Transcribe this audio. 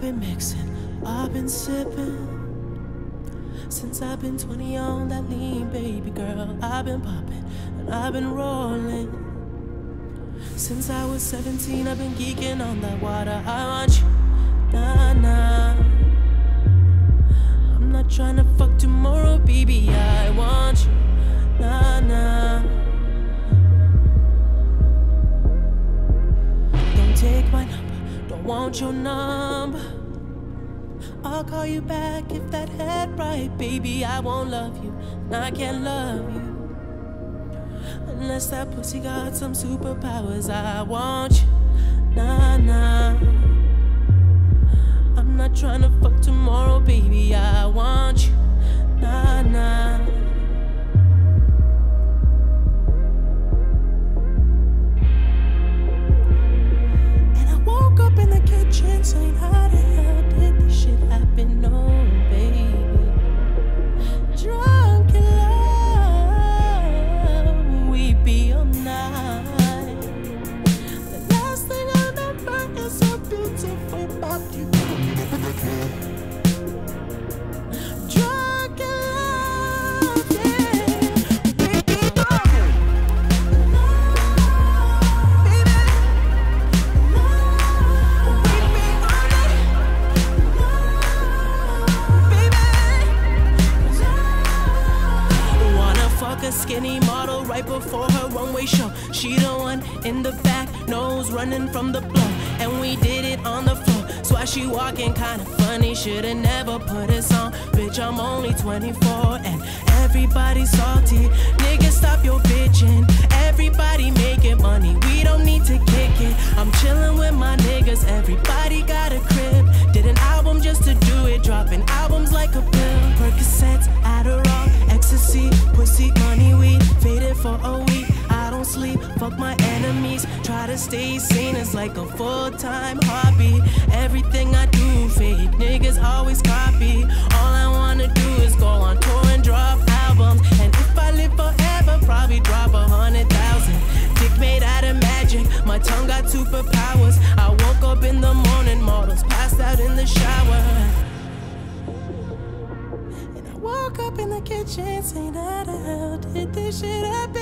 been mixing, I've been sipping. Since I've been 20 on that lean, baby girl, I've been popping and I've been rolling. Since I was 17, I've been geeking on that water. I want you, nah, nah. I'm not trying to fuck tomorrow, baby. I want you, nah, nah. Want your number. I'll call you back if that head right, baby. I won't love you, and I can't love you. Unless that pussy got some superpowers, I want you, nah, nah. I'm not trying to fuck tomorrow, baby. I want you, skinny model right before her runway show. She the one in the back, nose running from the blow. And we did it on the floor. So why she walking kinda funny? Shoulda never put this on. Bitch, I'm only 24 and everybody's salty. Niggas, stop your bitching. Everybody making money. We don't need to kick it. I'm chilling with my niggas. Everybody got a crib. Did an album just to do it. Dropping albums like a pill. Percocets, Try to stay sane. It's like a full time hobby. Everything I do, fake niggas always copy. All I wanna do is go on tour and drop albums. And if I live forever, probably drop a hundred thousand. Dick made out of magic. My tongue got superpowers. I woke up in the morning, models passed out in the shower. And I woke up in the kitchen saying, How the hell did this shit happen?